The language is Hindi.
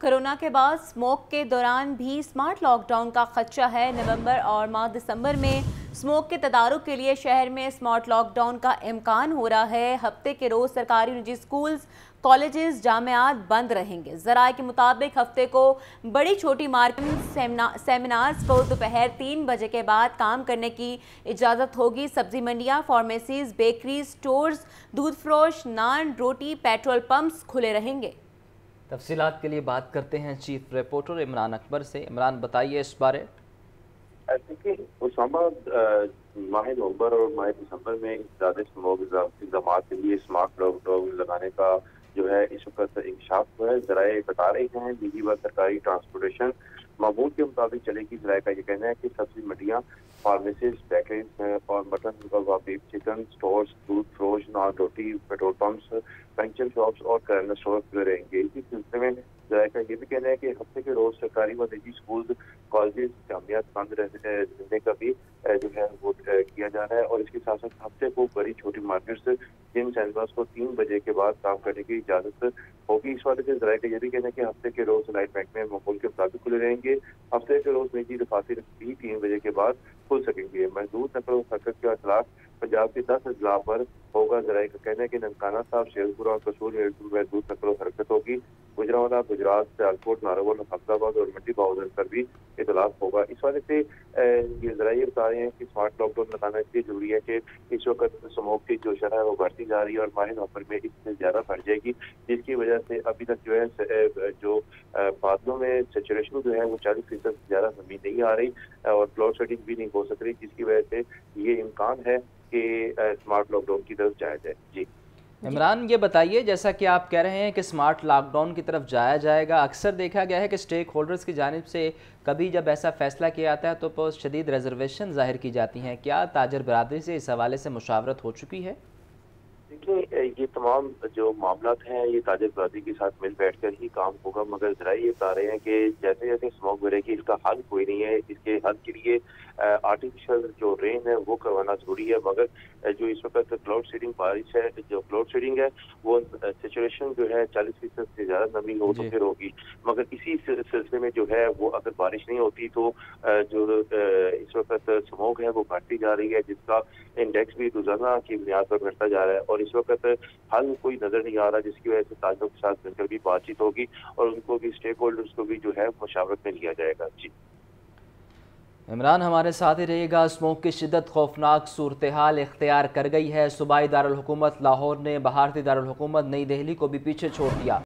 कोरोना के बाद स्मोक के दौरान भी स्मार्ट लॉकडाउन का खदशा है। नवंबर और माह दिसंबर में स्मोक के तदारुक के लिए शहर में स्मार्ट लॉकडाउन का इम्कान हो रहा है। हफ़्ते के रोज सरकारी निजी स्कूल्स, कॉलेजेस, जामियात बंद रहेंगे। जराए के मुताबिक हफ़्ते को बड़ी छोटी मार्केट सेमिनार्स को दोपहर तीन बजे के बाद काम करने की इजाज़त होगी। सब्ज़ी मंडियाँ, फार्मेसीज बेकरी स्टोर्स, दूध फ्रोश, नान, रोटी, पेट्रोल पंप्स खुले रहेंगे। तफसीत के लिए बात करते हैं चीफ रिपोर्टर इमरान अकबर से। इमरान, बताइए इस बारे। देखिए माह नवंबर और माह दिसंबर में ज़्यादा इकदाम के लिए स्मार्ट लॉकडाउन लगाने का जो है इस वक्त इंकशाफ हुआ है जराए बता रहे हैं। निजी व सरकारी ट्रांसपोर्टेशन मामूल के मुताबिक चलेगी। जराए का ये कहना है कि सब्ज़ी मंडियाँ फार्मेसीज बेकरीज और मटन बीफ चिकन स्टोर दूध frozen naan roti petrol pumps pension shops और करना स्टोर खुले रहेंगे। इसी सिलसिले में का ये भी कहना है कि हफ़्ते के रोज सरकारी व निजी स्कूल कॉलेज जामियात बंद रहने का भी जो है वो किया जा रहा है। और इसके साथ साथ हफ़्ते को बड़ी छोटी मार्केट्स, जिन सैनबाज को तीन बजे के बाद काम करने की इजाज़त होगी। इस वाले से जराए का ये भी कहना है कि हफ़्ते के रोज लाइट में माहौल के मुताबिक खुले रहेंगे। हफ़्ते के रोज निजी दफातर भी तीन बजे के बाद खुल सकेंगे। महदूद नकल हरकत के अखलाक पंजाब के दस अजला पर होगा। जराए का कहना है कि ननकाना साहब, शेरपुर और कसूर महदूद नकल हरकत होगी। गुजरावाला गुजरात सियालकोट नारावल अहमदाबाद और मंडी बाउजन पर भी इतलाफ होगा। इस वजह से ये जरा ये बता रहे हैं कि स्मार्ट लॉकडाउन लगाना इसलिए ज़रूरी है कि इस वक्त स्मोक की जो शरह है वो बढ़ती जा रही है और माह नवंबर में इससे ज़्यादा बढ़ जाएगी, जिसकी वजह से अभी तक जो है जो बादलों में सेचुरेशन जो है वो चालीस फ़ीसद से ज़्यादा नमी नहीं आ रही और फ्लोर सेटिंग भी नहीं हो सक रही, जिसकी वजह से ये इम्कान है कि स्मार्ट लॉकडाउन की तरफ़ जाया जाए। जी। इमरान, ये बताइए, जैसा कि आप कह रहे हैं कि स्मार्ट लॉकडाउन की तरफ़ जाया जाएगा, अक्सर देखा गया है कि स्टेक होल्डर्स की जानब से कभी जब ऐसा फैसला किया जाता है तो शदीद रिजर्वेशन ज़ाहिर की जाती हैं। क्या ताजर बरदरी से इस हवाले से मुशावरत हो चुकी है? देखिए ये तमाम जो मामला हैं ये ताजर बरादरी के साथ मिल बैठ कर ही काम होगा मगर जरा ये बता रहे हैं कि जैसे जैसे स्मोक बढ़ेगी इसका हल कोई नहीं है इसके हल के लिए आर्टिफिशियल जो रेन है वो करवाना ज़रूरी है मगर जो इस वक्त क्लाउड सीडिंग बारिश है जो क्लाउड सीडिंग है वो सिचुएशन जो है चालीस फ़ीसद से ज़्यादा नमी हो तो फिर होगी मगर इसी सिलसिले में जो है वो अगर बारिश नहीं होती तो जो इस वक्त स्मोक है वो घटती जा रही है जिसका इंडेक्स भी रोज़ाना की बुनियाद पर घटता जा रहा है और इस वक्त हल कोई नज़र नहीं आ रहा, जिसकी वजह से ताजों के साथ मिलकर भी बातचीत होगी और उनको भी स्टेक होल्डर्स को भी जो है मशावरत में लिया जाएगा। जी। इमरान हमारे साथ ही रहेगा। स्मोक की शिदत खौफनाक सूरत हाल इख्तियार कर गई है। सूबाई दारकूमत लाहौर ने भारतीय दारकूमत नई दिल्ली को भी पीछे छोड़ दिया।